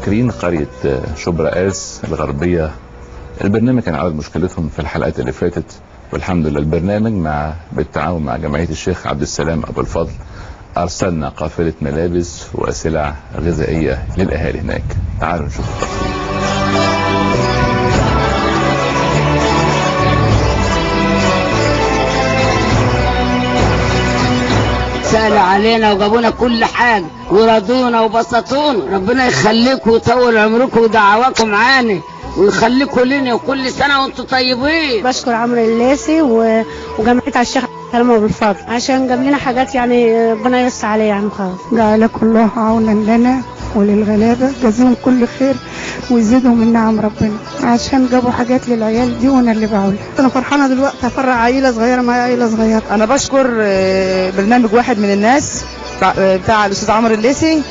مساكرين قرية شبرا آس الغربية؟ البرنامج كان عرض مشكلتهم في الحلقات اللي فاتت والحمد لله البرنامج مع بالتعاون مع جمعية الشيخ عبد السلام أبو الفضل أرسلنا قافلة ملابس وسلع غذائية للأهالي هناك. تعالوا نشوف. علينا وجابونا كل حاجة ورضونا وبسطونا. ربنا يخليكم ويطول عمركم ودعواكم معانا ويخليكم لنا وكل سنة وأنتم طيبين. بشكر عمرو اللاسي و... وجمعية الشيخ سلمى بالفضل. عشان جاب لنا حاجات يعني ربنا ييسر عليها يعني خلاص جعلك الله عونا لنا. وللغلابة. جزاهم كل خير ويزيدهم من نعم ربنا. عشان جابوا حاجات للعيال دي وأنا اللي بعولها أنا فرحانة دلوقتي. أفرع عيلة صغيرة معايا عيلة صغيرة. أنا بشكر آه، برنامج واحد من الناس بتاع- آه، بتاع الأستاذ عمرو الليسي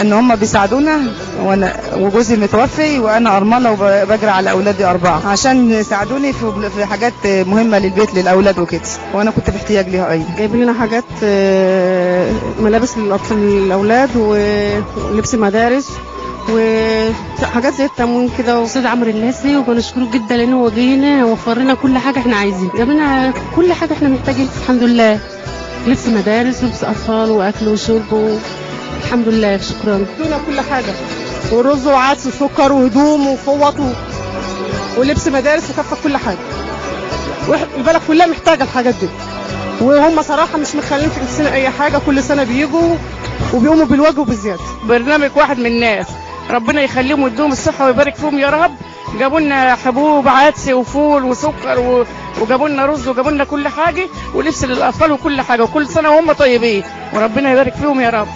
إن هم بيساعدونا وأنا وجوزي متوفي وأنا أرملة وبجري على أولادي أربعة. عشان يساعدوني في في حاجات مهمة للبيت للأولاد وكده. وأنا كنت في احتياج ليها أيضا. جايبين لنا حاجات آه، ملابس للاطفال الاولاد و- ولبس مدارس وحاجات زي التموين كده. أستاذ عمرو اللاسي وبنشكره جدا لأنه هو جينا وفر لنا كل حاجة إحنا عايزينها جاب لنا كل حاجة إحنا محتاجين الحمد لله. لبس مدارس لبس أطفال وأكل وشرب و... الحمد لله شكرا. ادونا كل حاجة. ورز وعدس وسكر وهدوم وفوط و... ولبس مدارس وكفى كل حاجة. البلد كلها محتاجة الحاجات دي. وهم صراحة مش مخلين في نفسنا أي حاجة كل سنة بيجوا وبيقوموا بالواجب وبالزيادة. برنامج واحد من الناس. ربنا يخليهم ويديهم الصحة ويبارك فيهم يا رب. جابوا لنا حبوب عدس وفول وسكر و... وجابوا لنا رز وجابوا لنا كل حاجة ولبس للأطفال وكل حاجة. وكل سنة وهم طيبين. وربنا يبارك فيهم يا رب.